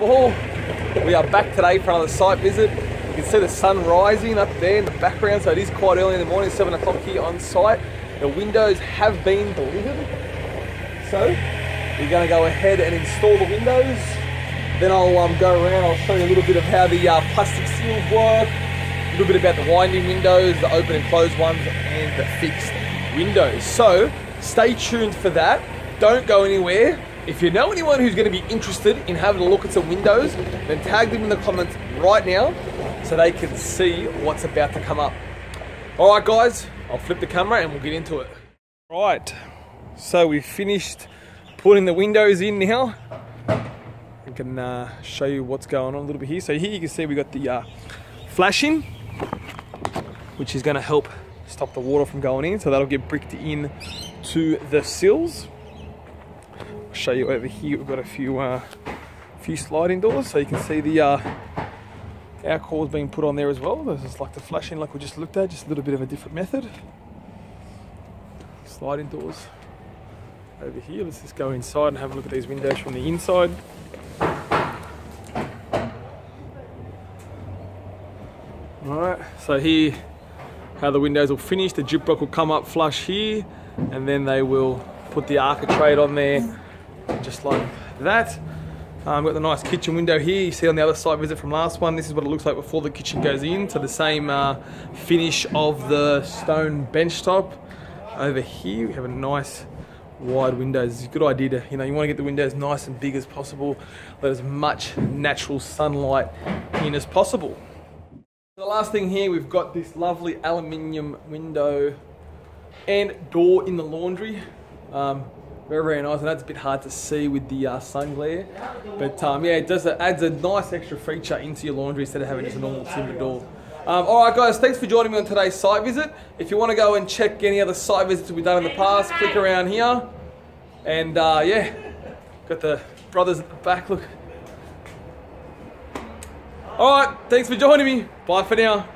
We are back today for another site visit. You can see the sun rising up there in the background, so it is quite early in the morning, 7 o'clock here on site. The windows have been delivered. So, we're going to go ahead and install the windows. Then I'll um, go around, I'll show you a little bit of how the uh, plastic seals work, a little bit about the winding windows, the open and closed ones, and the fixed windows. So, stay tuned for that. Don't go anywhere. If you know anyone who's going to be interested in having a look at some windows, then tag them in the comments right now so they can see what's about to come up. All right, guys, I'll flip the camera and we'll get into it. Right, so we've finished putting the windows in now. I can uh, show you what's going on a little bit here. So here you can see we got the uh, flashing, which is going to help stop the water from going in. So that'll get bricked in to the sills show you over here. We've got a few uh, few sliding doors, so you can see the uh, our cores being put on there as well. This is like the flashing, like we just looked at, just a little bit of a different method. Sliding doors over here. Let's just go inside and have a look at these windows from the inside. Alright, so here how the windows will finish. The gyprock will come up flush here and then they will put the architrave on there just like that. Um, got the nice kitchen window here. You see on the other side visit from last one, this is what it looks like before the kitchen goes in. So the same uh, finish of the stone bench top. Over here, we have a nice wide windows. It's a good idea to, you know, you want to get the windows nice and big as possible. Let as much natural sunlight in as possible. The last thing here, we've got this lovely aluminium window and door in the laundry. Um, very, very nice. And that's a bit hard to see with the uh, sun glare. But um, yeah, it does adds a nice extra feature into your laundry instead of having just a normal timber door. Um, all right, guys, thanks for joining me on today's site visit. If you want to go and check any other site visits we've done in the past, click around here. And uh, yeah, got the brothers at the back. Look. All right, thanks for joining me. Bye for now.